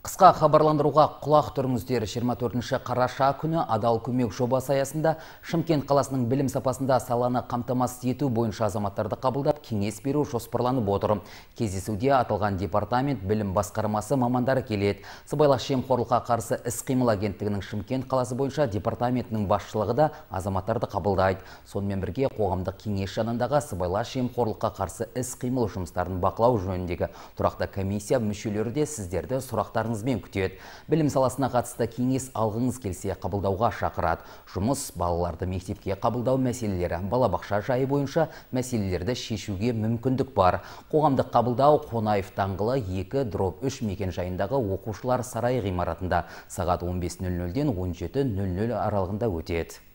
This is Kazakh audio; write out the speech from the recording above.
Қысқа хабарландыруға құлақ тұрыңыздер 24 қараша күні адал көмек жобасы аясында Шымкент қаласының білім сапасында саланы қамтамасыз ету бойынша азаматтарды қабылдап кеңес беру жоспарланып отыр. Кездесуде аталған департамент білім басқармасы мамандары келеді. Сыбайлас жемқорлыққа қарсы іс-қимыл агенттігінің Шымкент қаласы бойынша департаментінің басшылығы да азаматтарды қабылдайды. Сонымен бірге қоғамдық кеңес жанындағы сыбайлас жемқорлыққа қарсы іс-қимыл жұмыстарын бақылау жөніндегі тұрақты комиссия мүшелері де сіздерді сұрақтар сұрақтарыңызбен күтеді. Білім саласына қатысты кеңес алғыңыз келсе қабылдауға шақырады. Жұмыс балаларды мектепке қабылдау мәселелері, балабақша жайы бойынша мәселелерді шешуге мүмкіндік бар. Қоғамдық қабылдау Қонаев даңғылы 2 дроп 3 мекен жайындағы оқушылар сарайы ғимаратында сағат 15.00-ден 17.00 аралығында өтеді.